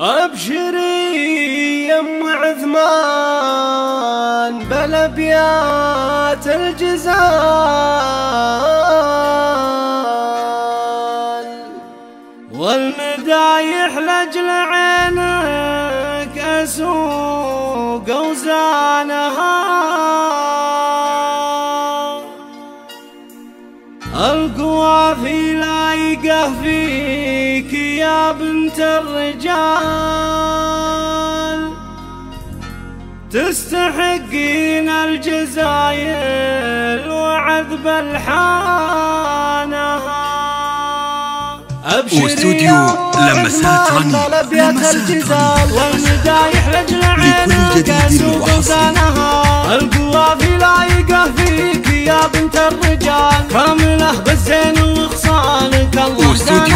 ابشري يا ام عثمان بلبيات الجزال. والمدايح لاجل عينك أسوق أوزانها. القوافي لايقه فيك يا بنت الرجال. تستحقين الجزايل وعذب الحانة. واستوديو لمسات رني لمسات الجزال والمدايح رجل عينك لمسات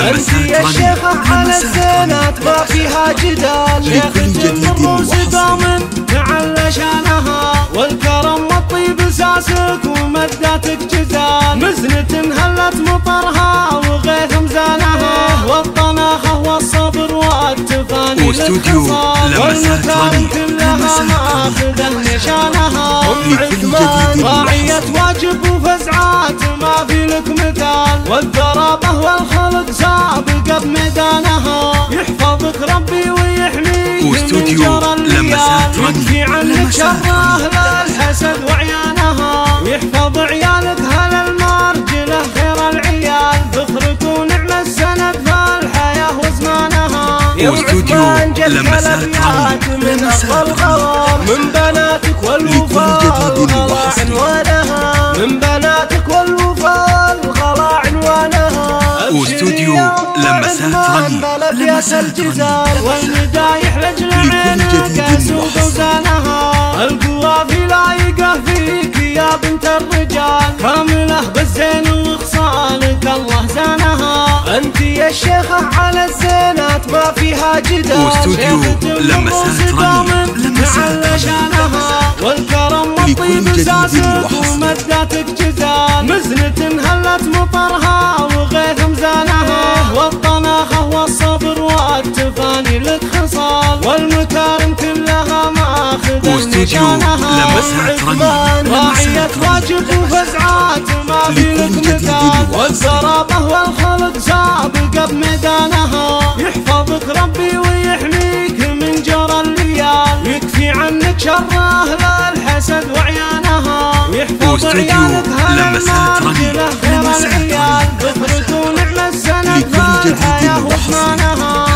أنت يا شيخة على الزينات ما فيها جدال. شيخة النفوس دائما تعلى شانها. والكرم والطيب اساسك ومداتك جزال مزنة هلت مطرها وغيث مزانها. والطناخة والصبر والتفاني واستوديو لمسات رني كلها لمسات ماخذ نشانها ام لكل عثمان جديد راعية. واجب سابقة بميدانها يحفظك ربي ويحميك واستوديو لمسات رني. يكفي عنك لمسات شر أهل الحسد وعيانها ويحفظ عيالك هل المرجلة خير العيال فخرك ونعم السند في الحياة وزمانها واستوديو لمسات رني. من لمسات رني. رني. الجزال والمدايح رجل عينك وحصري. وزانها القوافي لايقة فيك يا بنت الرجال كاملة بالزين وخصالك الله زانها أنت يا شيخة على الزينات ما فيها جدال واستوديو رني. لمسات تعلى رني. شانها والكرم والطيب وحصري. ومداتك نشانها لمسات رني. عثمان راعية. واجب وفزعات ما جديد مثال وحصري. والزرابة والخلق سابقة بميدانها يحفظك ربي ويحميك من جرى الليال يكفي عنك شر أهل الحسد وعيانها ويحفظ عيالك هل رني. المرجلة خير العيال. بخرة ونعم السند الحياة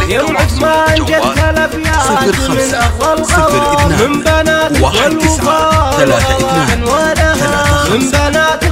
يا ام عثمان الابيات صفر خمسة. صفر اثنان. واحد تسعة. ثلاثة اثنان. ثلاثة خمسة.